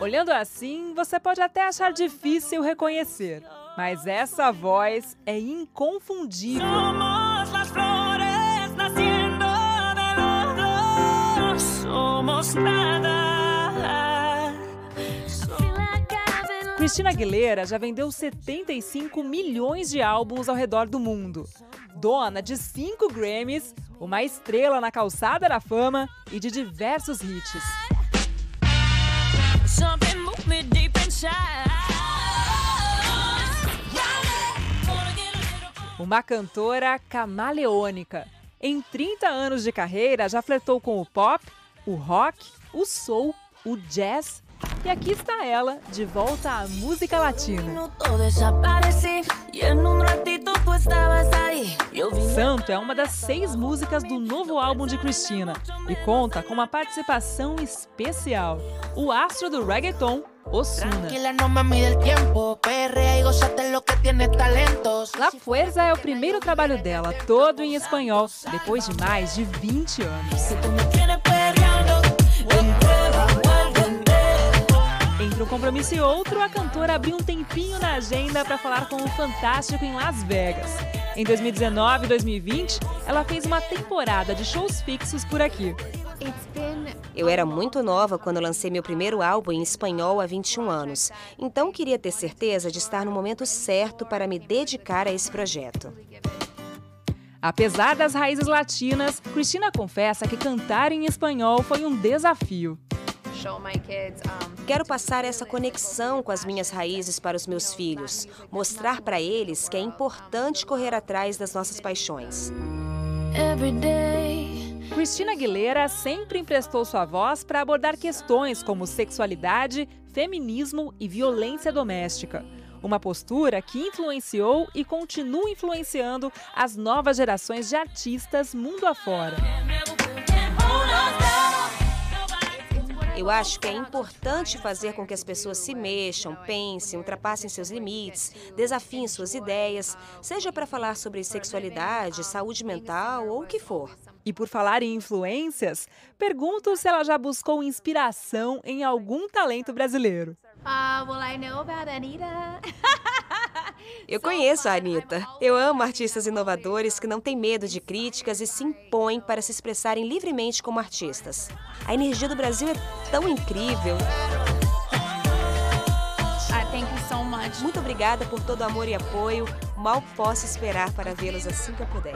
Olhando assim, você pode até achar difícil reconhecer, mas essa voz é inconfundível. Somos las flores naciendo de los dos. Somos nada. Christina Aguilera já vendeu 75 milhões de álbuns ao redor do mundo. Dona de cinco Grammys, uma estrela na calçada da fama e de diversos hits. Uma cantora camaleônica. Em 30 anos de carreira, já flertou com o pop, o rock, o soul, o jazz e aqui está ela, de volta à música latina. Santo é uma das seis músicas do novo álbum de Cristina e conta com uma participação especial. O astro do reggaeton, Osuna. La Fuerza é o primeiro trabalho dela, todo em espanhol, depois de mais de 20 anos. Entre um compromisso e outro, a cantora abriu um tempinho na agenda para falar com o Fantástico em Las Vegas. Em 2019 e 2020, ela fez uma temporada de shows fixos por aqui. Eu era muito nova quando lancei meu primeiro álbum em espanhol há 21 anos, então queria ter certeza de estar no momento certo para me dedicar a esse projeto. Apesar das raízes latinas, Cristina confessa que cantar em espanhol foi um desafio. Quero passar essa conexão com as minhas raízes para os meus filhos, mostrar para eles que é importante correr atrás das nossas paixões. Every day. Cristina Aguilera sempre emprestou sua voz para abordar questões como sexualidade, feminismo e violência doméstica. Uma postura que influenciou e continua influenciando as novas gerações de artistas mundo afora. Eu acho que é importante fazer com que as pessoas se mexam, pensem, ultrapassem seus limites, desafiem suas ideias, seja para falar sobre sexualidade, saúde mental ou o que for. E por falar em influências, pergunto se ela já buscou inspiração em algum talento brasileiro. uh, well I know about Anita Eu conheço a Anitta. Eu amo artistas inovadores que não têm medo de críticas e se impõem para se expressarem livremente como artistas. A energia do Brasil é tão incrível. much Muito obrigada por todo o amor e apoio. Mal posso esperar para vê-los assim que eu puder.